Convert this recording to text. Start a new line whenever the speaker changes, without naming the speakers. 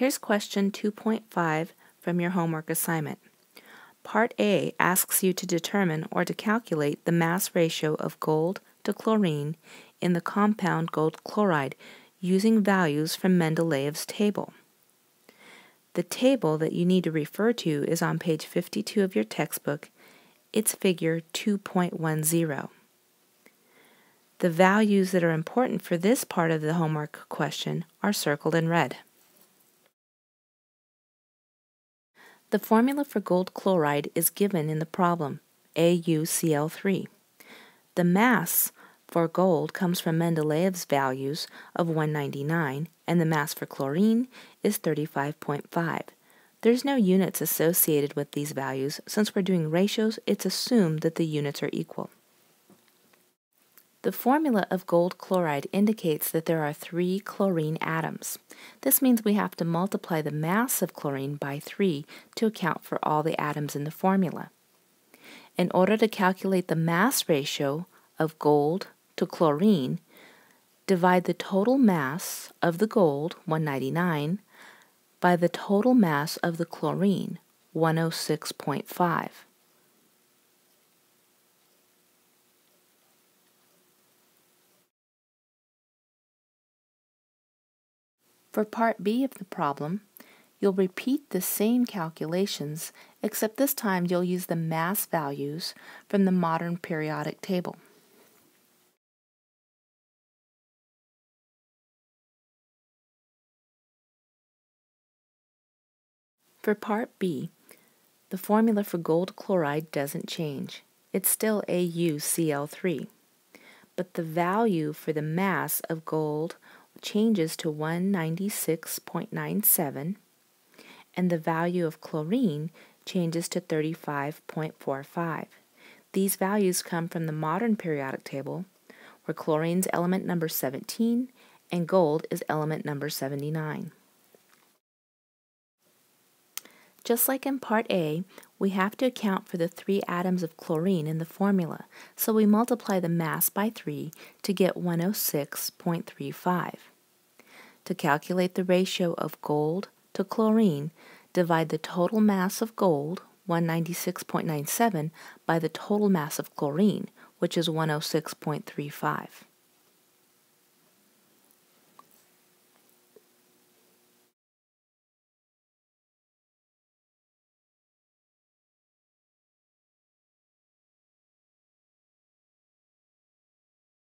Here's question 2.5 from your homework assignment. Part A asks you to determine or to calculate the mass ratio of gold to chlorine in the compound gold chloride using values from Mendeleev's table. The table that you need to refer to is on page 52 of your textbook. It's figure 2.10. The values that are important for this part of the homework question are circled in red. The formula for gold chloride is given in the problem, AuCl3. The mass for gold comes from Mendeleev's values of 199, and the mass for chlorine is 35.5. There's no units associated with these values. Since we're doing ratios, it's assumed that the units are equal. The formula of gold chloride indicates that there are three chlorine atoms. This means we have to multiply the mass of chlorine by 3 to account for all the atoms in the formula. In order to calculate the mass ratio of gold to chlorine, divide the total mass of the gold, 199, by the total mass of the chlorine, 106.5. For part B of the problem, you'll repeat the same calculations, except this time you'll use the mass values from the modern periodic table. For part B, the formula for gold chloride doesn't change. It's still AuCl3. But the value for the mass of gold changes to 196.97 and the value of chlorine changes to 35.45. These values come from the modern periodic table where chlorine's element number 17 and gold is element number 79. Just like in part A, we have to account for the three atoms of chlorine in the formula, so we multiply the mass by 3 to get 106.35. To calculate the ratio of gold to chlorine, divide the total mass of gold, 196.97, by the total mass of chlorine, which is 106.35.